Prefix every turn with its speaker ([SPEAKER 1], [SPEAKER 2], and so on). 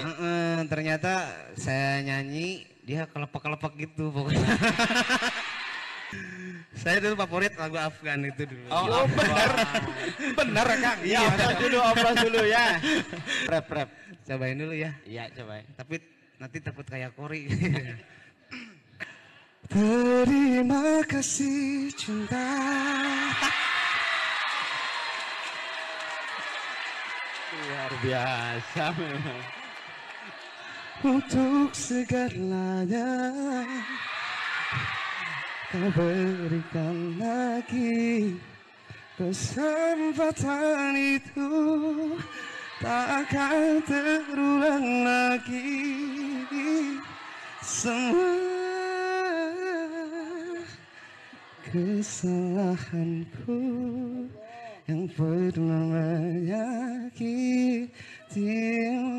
[SPEAKER 1] Heeh, ternyata saya nyanyi dia kelepek-kelepek gitu pokoknya. saya dulu favorit lagu Afgan itu dulu.
[SPEAKER 2] Oh, benar. benar Kang.
[SPEAKER 3] Iya, oplos dulu, oplos dulu ya. Rap, rap.
[SPEAKER 1] Cobain dulu ya.
[SPEAKER 3] Iya, coba.
[SPEAKER 1] Tapi nanti takut kayak Kori.
[SPEAKER 2] Terima kasih cinta.
[SPEAKER 3] Luar biasa memang.
[SPEAKER 2] Untuk segalanya kau berikan lagi kesempatan itu. Takkan terulang lagi. Semua kesalahanku yang pernah menyakitimu